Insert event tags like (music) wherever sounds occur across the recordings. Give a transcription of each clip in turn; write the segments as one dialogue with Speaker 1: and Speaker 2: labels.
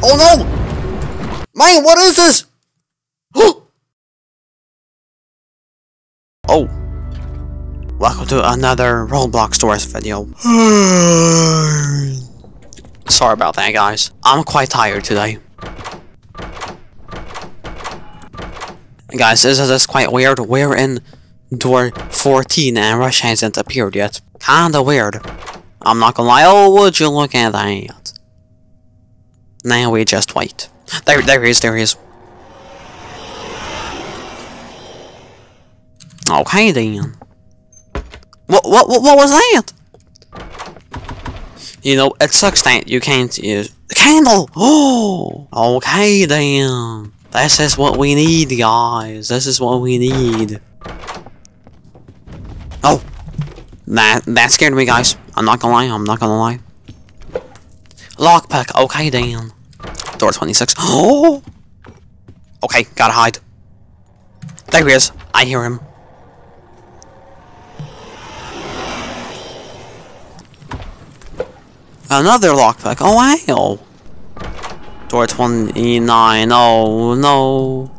Speaker 1: Oh no! Man, what is this? (gasps) oh. Welcome to another Roblox Doors video. (sighs) Sorry about that, guys. I'm quite tired today. Guys, this is quite weird. We're in door 14 and Rush hasn't appeared yet. Kinda weird. I'm not gonna lie. Oh, would you look at that? Now we just wait. There, there he is, there he is. Okay then. What, what, what, what was that? You know, it sucks that you can't use candle. Oh, (gasps) okay then. This is what we need, guys. This is what we need. Oh, that that scared me, guys. I'm not gonna lie. I'm not gonna lie. Lockpick. Okay, then. Door 26. Oh. (gasps) Okay, gotta hide. There he is. I hear him. Another lockpick. Oh, wow. Door 29. Oh, no.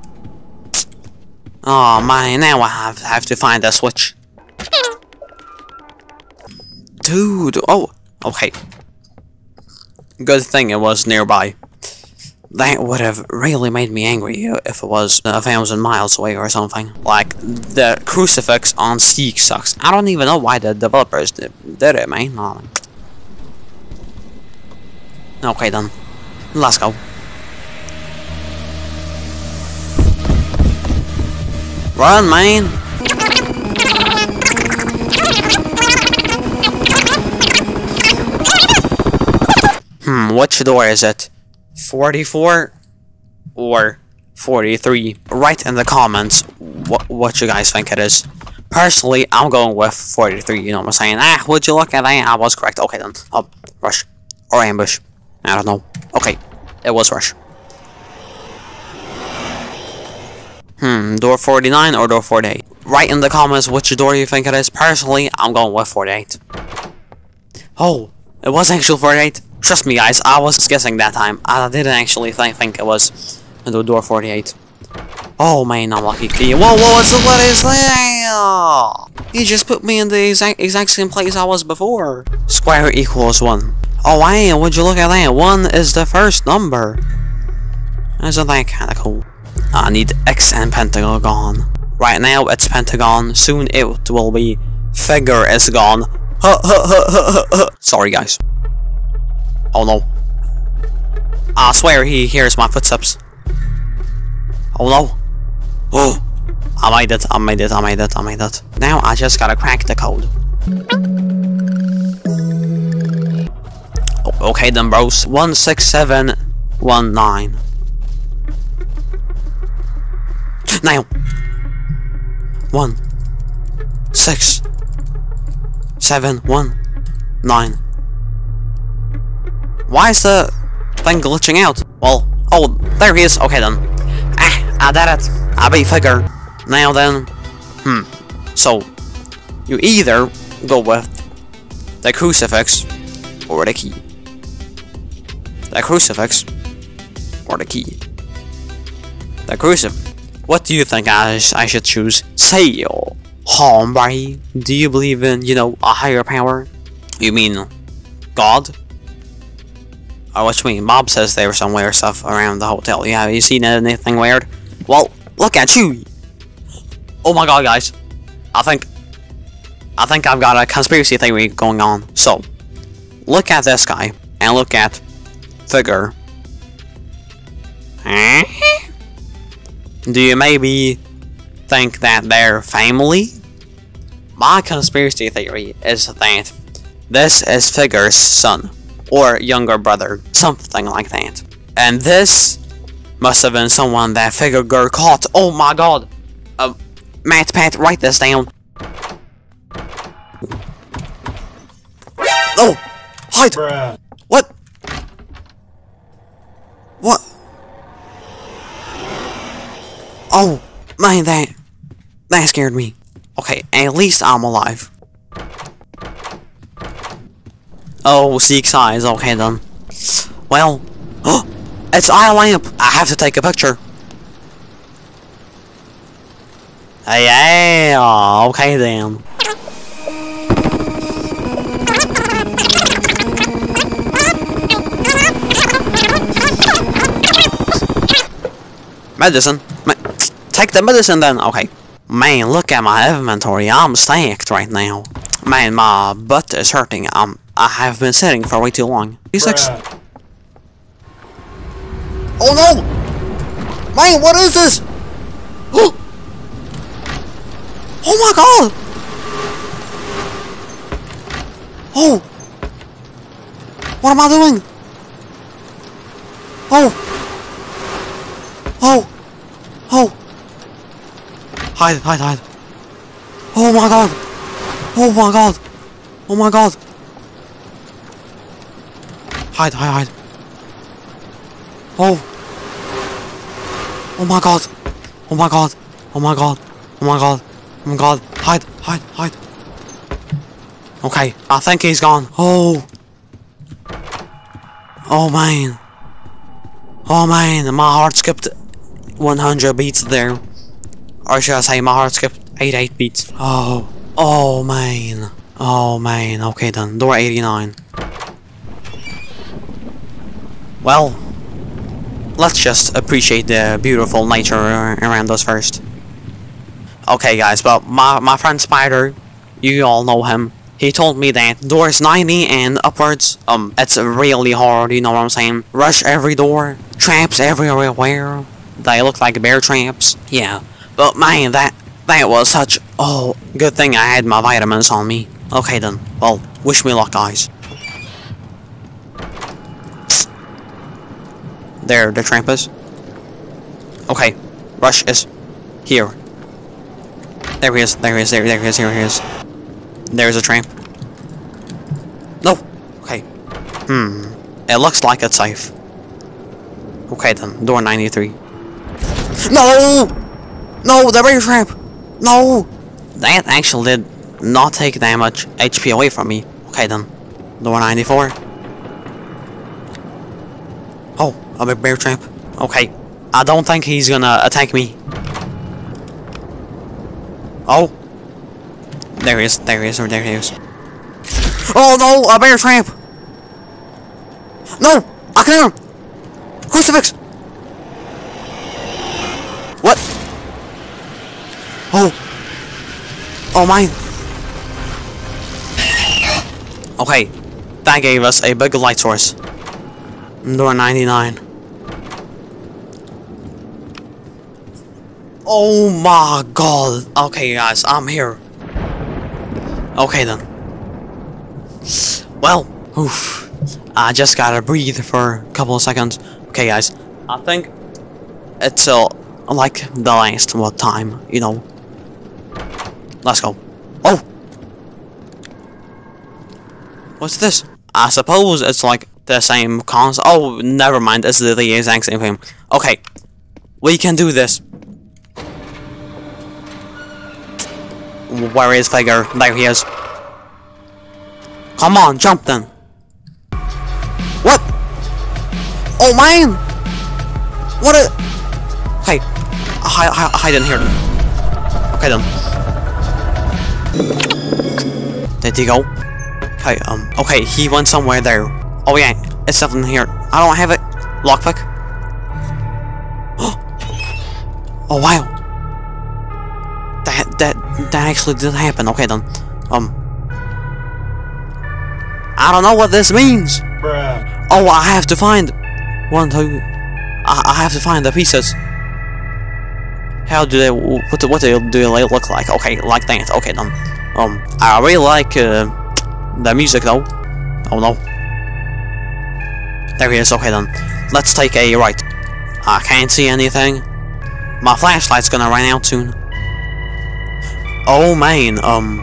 Speaker 1: Oh, man. Now I have, have to find a switch. Dude. Oh, okay. Good thing it was nearby. That would have really made me angry if it was a thousand miles away or something. Like, the crucifix on Seek sucks. I don't even know why the developers did, did it, man. Oh. Okay then. Let's go. Run, man! Which door is it? 44 or 43? Write in the comments what, what you guys think it is. Personally, I'm going with 43, you know what I'm saying? Ah, would you look at that? I was correct. Okay then. Oh, rush. Or ambush. I don't know. Okay, it was rush. Hmm, door 49 or door 48? Write in the comments which door you think it is. Personally, I'm going with 48. Oh, it was actually 48. Trust me, guys, I was guessing that time. I didn't actually th think it was the door 48. Oh man, I'm lucky. Whoa, whoa, what's what is that? He just put me in the exact, exact same place I was before. Square equals 1. Oh wow, would you look at that? 1 is the first number. Isn't that kinda cool? I need X and Pentagon. Right now it's Pentagon, soon it will be Figure is gone. (laughs) Sorry guys. Oh no. I swear he hears my footsteps. Oh no. Oh. I made it, I made it, I made it, I made it. Now I just gotta crack the code. Oh, okay then bros. 16719. Now. One. Six. Seven. One. Nine. Why is the thing glitching out? Well, oh, there he is. Okay then. Ah, I did it. I beat figure. Now then, hmm. So, you either go with the crucifix or the key. The crucifix or the key. The crucifix. What do you think I, I should choose? Say, hombre, do you believe in, you know, a higher power? You mean God? What you mean? Bob says there was some weird stuff around the hotel. Yeah, have you seen anything weird? Well, look at you! Oh my god, guys. I think... I think I've got a conspiracy theory going on. So, look at this guy, and look at Figure. Do you maybe think that they're family? My conspiracy theory is that this is Figure's son, or younger brother, something like that. And this must have been someone that Figure Girl caught. Oh my god! Uh, MatPat, write this down. Oh! Hide!
Speaker 2: Bruh.
Speaker 1: What? What? Oh, man, that... That scared me. Okay, at least I'm alive. Oh, six eyes, okay then. Well, oh, (gasps) It's eye lamp. I have to take a picture. Yeah, okay then. Medicine? Me take the medicine then. Okay. Man, look at my inventory. I'm stacked right now. Man, my butt is hurting. Um, I have been sitting for way too long. D6. Oh no! Man, what is this? Oh! Oh my god! Oh! What am I doing? Oh! Oh! Oh! Hide, hide, hide. Oh my god! Oh my god! Oh my god! Hide, hide, hide. Oh! Oh my god! Oh my god! Oh my god! Oh my god! Oh my god! Hide! Hide! Hide! Okay, I think he's gone. Oh! Oh man! Oh man, my heart skipped 100 beats there. Or should I say my heart skipped 88 beats. Oh. Oh man. Oh man. Okay then. Door 89. Well, let's just appreciate the beautiful nature around us first. Okay guys, well, my, my friend Spider, you all know him. He told me that doors 90 and upwards, um, it's really hard, you know what I'm saying? Rush every door, traps everywhere. They look like bear traps. Yeah, but man, that, that was such, oh, good thing I had my vitamins on me. Okay then, well, wish me luck guys. There, the tramp is. Okay, Rush is here. There he is, there he is, there, there he is, here he is. There's a tramp. No! Okay. Hmm. It looks like it's safe. Okay then, door 93. No! No, the bear tramp! No! That actually did not take that much HP away from me. Okay then, door 94. Oh, a big bear tramp. Okay. I don't think he's gonna attack me. Oh. There he is, there he is, there he is. Oh no, a bear tramp! No! I can't! Crucifix! What? Oh. Oh mine. Okay. That gave us a big light source. Door 99. Oh my god. Okay guys, I'm here. Okay then. Well, oof. I just gotta breathe for a couple of seconds. Okay guys, I think it's uh, like the last what time, you know. Let's go. Oh! What's this? I suppose it's like the same console. Oh, never mind. It's the exact same thing. Okay. We can do this. Where is Figure? There he is. Come on, jump then. What? Oh man! What a... Hey, I, I, I didn't hear them. Okay then. Did he go? Okay, um, okay, he went somewhere there. Oh yeah, it's something here. I don't have it. Lockpick. (gasps) oh wow. That, that, that actually did happen. Okay then. Um. I don't know what this means.
Speaker 2: Bruh.
Speaker 1: Oh, I have to find one, two. I, I have to find the pieces. How do they? What what do they, do they look like? Okay, like that. Okay, then. Um, I really like uh, the music though. Oh no. There he is. Okay then. Let's take a right. I can't see anything. My flashlight's gonna run out soon. Oh man. Um.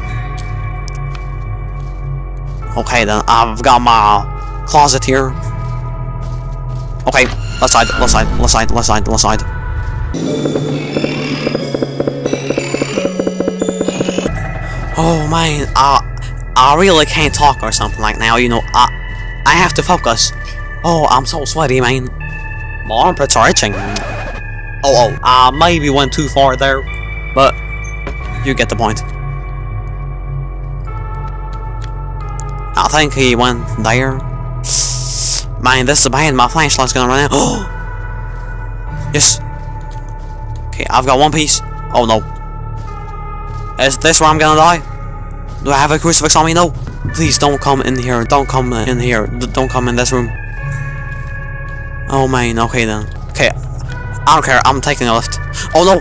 Speaker 1: Okay then. I've got my closet here. Okay, left side, left side, left side, left side, left side. Oh man, I I really can't talk or something like now. You know, I I have to focus. Oh, I'm so sweaty, man. My armpits are itching. Oh, oh, I maybe went too far there, but you get the point. I think he went there. Man, this is bad. My flashlight's gonna run out. (gasps) yes. Okay, I've got one piece. Oh no. Is this where I'm gonna die? Do I have a crucifix on me? No. Please don't come in here. Don't come in here. D don't come in this room. Oh man. Okay then. Okay. I don't care. I'm taking a lift. Oh no.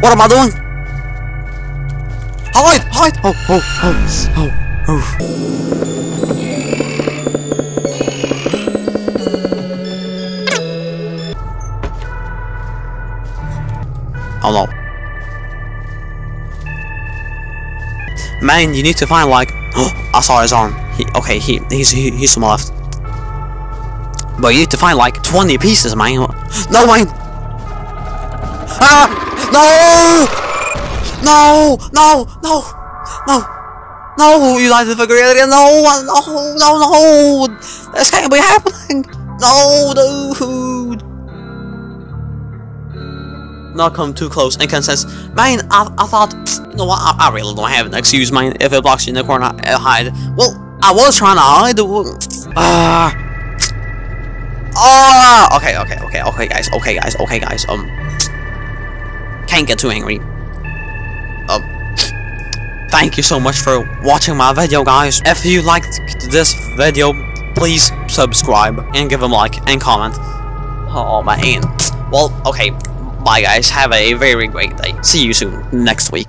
Speaker 1: What am I doing? Hide! Hide! Oh, oh, oh, oh, oh. Oh no. Man, you need to find like. I saw his arm. He, okay, he he's he, he's to my left. But you need to find like 20 pieces, man. (gasps) No, man. Ah! No! No! No! No! No! No! You the figure again? No! No! No! No! This can't be happening! No, dude! Not come too close. And Ken says, Man, I, I thought, you know what, I, I really don't have an excuse, man. If it blocks you in the corner, I'll hide. Well, I was trying to hide. Ah. Uh, Ah! Okay, okay, okay, okay, guys, okay, guys, okay, guys. Um, can't get too angry. Thank you so much for watching my video, guys. If you liked this video, please subscribe and give a like and comment. Oh man. Well, okay. Bye, guys. Have a very great day. See you soon next week.